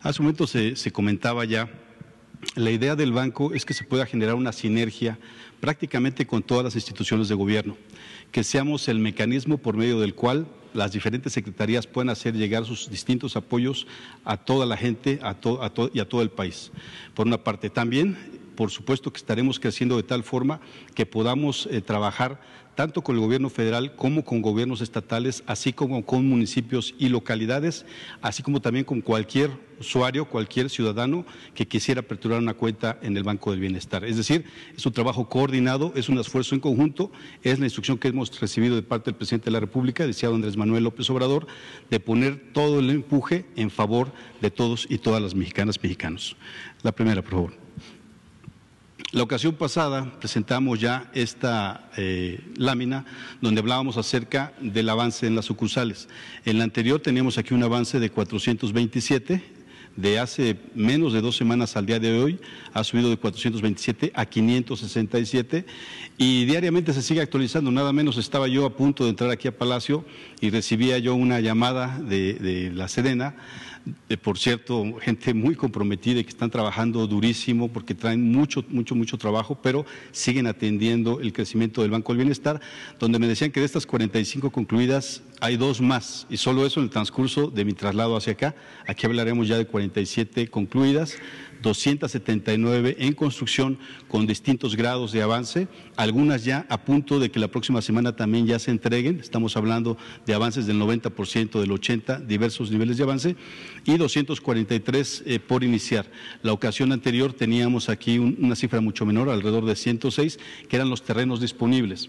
Hace un momento se, comentaba ya la idea del banco es que se pueda generar una sinergia prácticamente con todas las instituciones de gobierno, que seamos el mecanismo por medio del cual las diferentes secretarías puedan hacer llegar sus distintos apoyos a toda la gente a y a todo el país. Por una parte, también, por supuesto que estaremos creciendo de tal forma que podamos eh, trabajar tanto con el gobierno federal como con gobiernos estatales, así como con municipios y localidades, así como también con cualquier usuario, cualquier ciudadano que quisiera aperturar una cuenta en el Banco del Bienestar. Es decir, es un trabajo coordinado, es un esfuerzo en conjunto, es la instrucción que hemos recibido de parte del presidente de la República, deseado Andrés Manuel López Obrador, de poner todo el empuje en favor de todos y todas las mexicanas mexicanos. La primera, por favor. La ocasión pasada presentamos ya esta eh, lámina donde hablábamos acerca del avance en las sucursales. En la anterior teníamos aquí un avance de 427, de hace menos de dos semanas al día de hoy ha subido de 427 a 567 y diariamente se sigue actualizando. Nada menos estaba yo a punto de entrar aquí a Palacio y recibía yo una llamada de, de la Sedena por cierto, gente muy comprometida y que están trabajando durísimo porque traen mucho, mucho, mucho trabajo, pero siguen atendiendo el crecimiento del Banco del Bienestar, donde me decían que de estas 45 concluidas hay dos más, y solo eso en el transcurso de mi traslado hacia acá. Aquí hablaremos ya de 47 concluidas 279 en construcción con distintos grados de avance, algunas ya a punto de que la próxima semana también ya se entreguen, estamos hablando de avances del 90%, del 80%, diversos niveles de avance, y 243 eh, por iniciar. La ocasión anterior teníamos aquí una cifra mucho menor, alrededor de 106, que eran los terrenos disponibles.